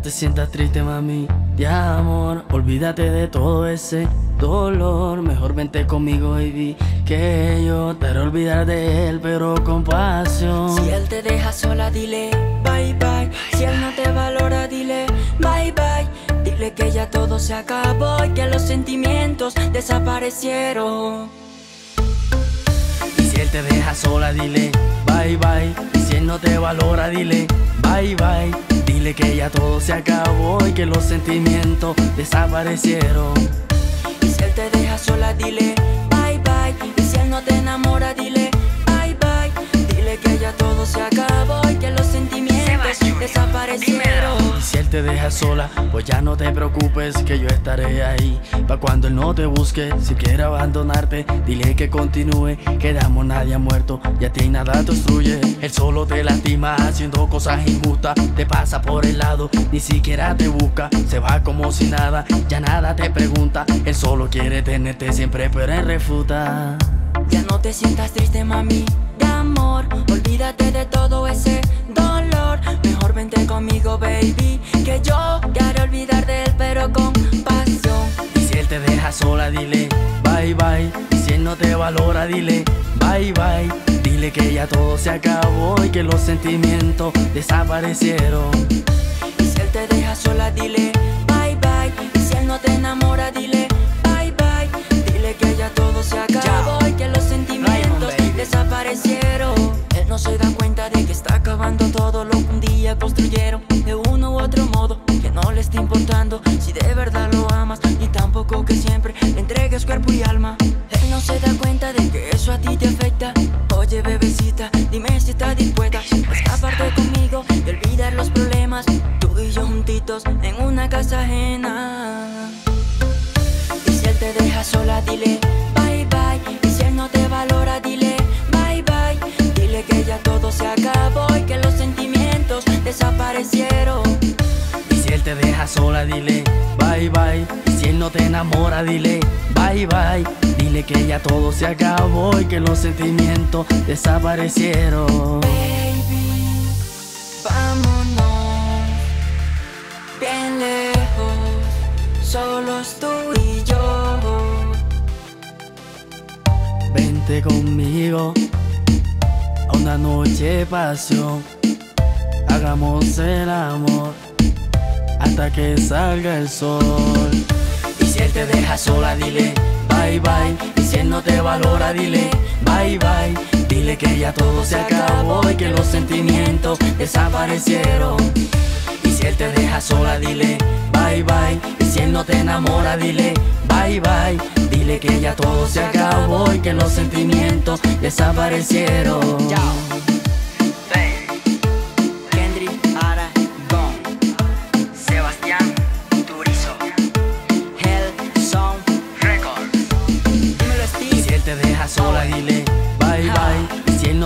te sientas triste, mami, de amor. Olvídate de todo ese dolor. Mejor vente conmigo, baby, que yo te haré olvidar de él, pero con pasión. Si él te deja sola, dile bye bye. Si él no te valora, dile bye bye. Dile que ya todo se acabó y que los sentimientos desaparecieron. Si él te deja sola, dile bye bye. Y si él no te valora, dile bye bye. Dile que ya todo se acabó y que los sentimientos desaparecieron. Y si él te deja sola, dile bye bye. Y si él no te enamora, dile bye bye. Dile que ya todo se acabó y que los sentimientos desaparecieron. Te deja sola, pues ya no te preocupes que yo estaré ahí. Pa' cuando él no te busque, si quiere abandonarte, dile que continúe. Quedamos nadie ha muerto y a nada te obstruye. Él solo te lastima haciendo cosas injustas. Te pasa por el lado, ni siquiera te busca. Se va como si nada, ya nada te pregunta. Él solo quiere tenerte siempre, pero él refuta. Ya no te sientas triste, mami, de amor. Olvídate de todo ese dolor. Mejor vente conmigo, baby. Que yo te haré olvidar de él, pero con pasión. Y si él te deja sola, dile bye bye. Y si él no te valora, dile bye bye. Dile que ya todo se acabó y que los sentimientos desaparecieron. Y si él te deja sola, dile bye bye. Y si él no te enamora, dile bye bye. Dile que ya todo se acabó y que los sentimientos desaparecieron. Él no se da cuenta de que está acabando todo lo que un día construyeron. Si de verdad lo amas. Ni tampoco que siempre le entregues cuerpo y alma. Él no se da cuenta de que eso a ti te afecta. Oye, bebecita, dime si estás dispuesta a escaparte conmigo y olvidar los problemas. Tú y yo juntitos en una casa ajena. Y si él te deja sola, dile dile bye bye. Si él no te enamora, dile bye bye. Dile que ya todo se acabó y que los sentimientos desaparecieron. Baby, vámonos bien lejos, solos tú y yo. Vente conmigo a una noche de pasión. Hagamos el amor hasta que salga el sol. Y si él te deja sola, dile bye bye. Y si él no te valora, dile bye bye. Dile que ya todo se acabó y que los sentimientos desaparecieron. Y si él te deja sola, dile bye bye. Y si él no te enamora, dile bye bye. Dile que ya todo se acabó y que los sentimientos desaparecieron.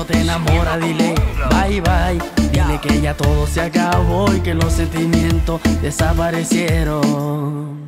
Te enamora, dile bye bye. Dile que ya todo se acabó y que los sentimientos desaparecieron.